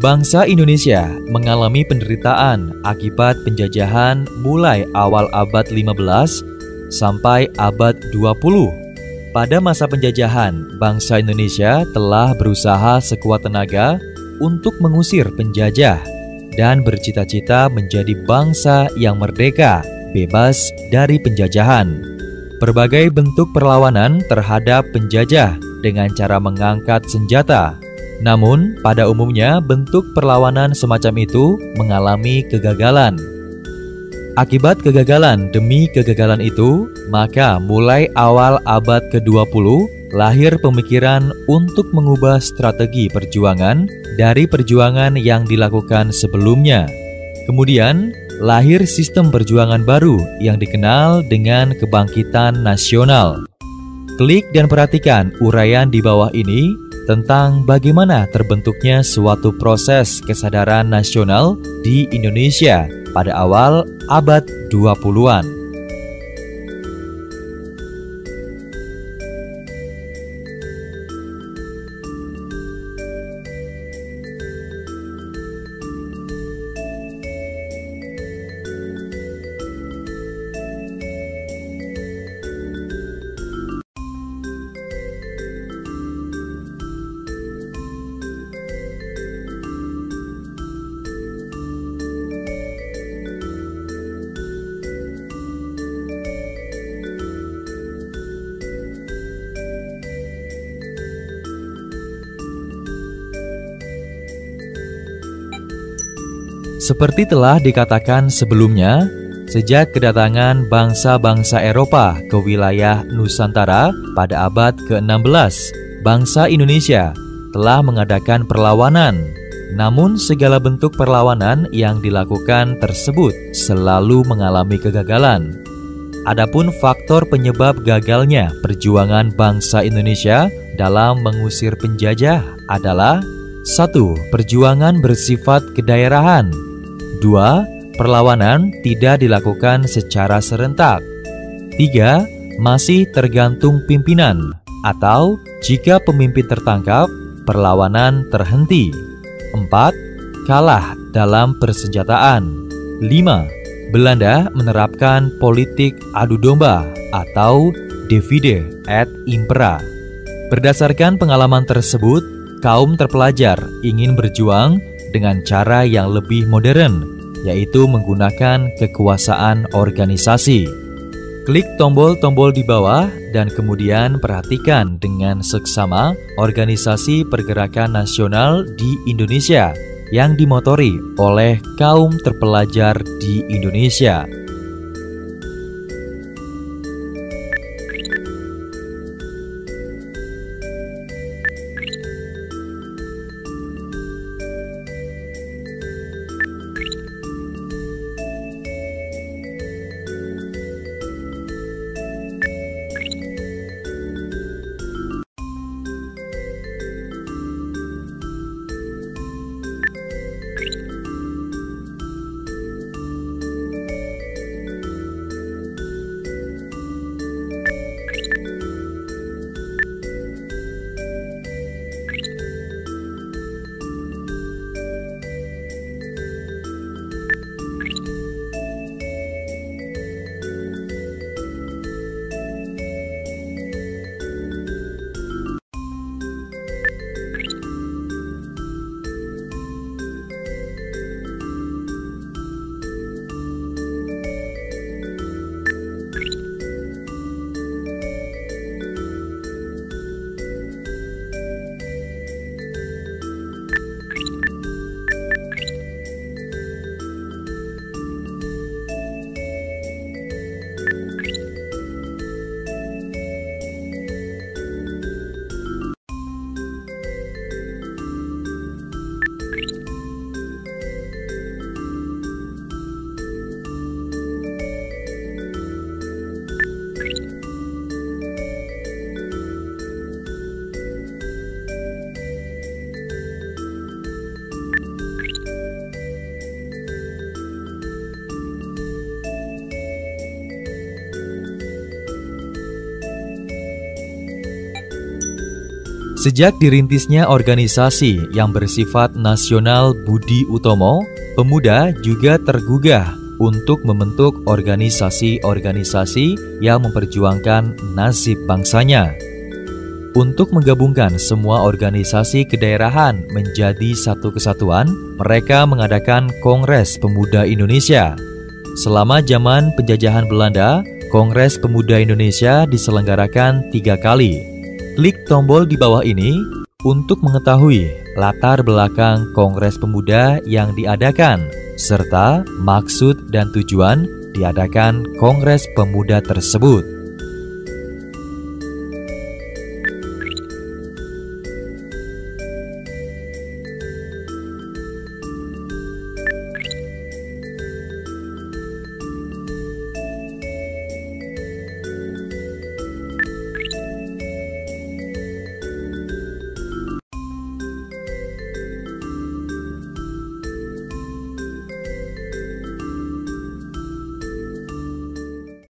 Bangsa Indonesia mengalami penderitaan akibat penjajahan mulai awal abad 15 sampai abad 20. Pada masa penjajahan, bangsa Indonesia telah berusaha sekuat tenaga untuk mengusir penjajah dan bercita-cita menjadi bangsa yang merdeka, bebas dari penjajahan. Berbagai bentuk perlawanan terhadap penjajah dengan cara mengangkat senjata, namun, pada umumnya bentuk perlawanan semacam itu mengalami kegagalan. Akibat kegagalan demi kegagalan itu, maka mulai awal abad ke-20 lahir pemikiran untuk mengubah strategi perjuangan dari perjuangan yang dilakukan sebelumnya. Kemudian, lahir sistem perjuangan baru yang dikenal dengan kebangkitan nasional. Klik dan perhatikan uraian di bawah ini tentang bagaimana terbentuknya suatu proses kesadaran nasional di Indonesia pada awal abad 20-an. Seperti telah dikatakan sebelumnya, sejak kedatangan bangsa-bangsa Eropa ke wilayah Nusantara pada abad ke-16, bangsa Indonesia telah mengadakan perlawanan. Namun segala bentuk perlawanan yang dilakukan tersebut selalu mengalami kegagalan. Adapun faktor penyebab gagalnya perjuangan bangsa Indonesia dalam mengusir penjajah adalah satu, Perjuangan bersifat kedaerahan 2. Perlawanan tidak dilakukan secara serentak. 3. Masih tergantung pimpinan atau jika pemimpin tertangkap, perlawanan terhenti. 4. Kalah dalam persenjataan. 5. Belanda menerapkan politik adu domba atau divide et impera. Berdasarkan pengalaman tersebut, kaum terpelajar ingin berjuang dengan cara yang lebih modern, yaitu menggunakan kekuasaan organisasi. Klik tombol-tombol di bawah dan kemudian perhatikan dengan seksama organisasi pergerakan nasional di Indonesia yang dimotori oleh kaum terpelajar di Indonesia. Sejak dirintisnya organisasi yang bersifat nasional Budi Utomo, pemuda juga tergugah untuk membentuk organisasi-organisasi yang memperjuangkan nasib bangsanya. Untuk menggabungkan semua organisasi kedaerahan menjadi satu kesatuan, mereka mengadakan Kongres Pemuda Indonesia. Selama zaman penjajahan Belanda, Kongres Pemuda Indonesia diselenggarakan tiga kali. Klik tombol di bawah ini untuk mengetahui latar belakang Kongres Pemuda yang diadakan serta maksud dan tujuan diadakan Kongres Pemuda tersebut.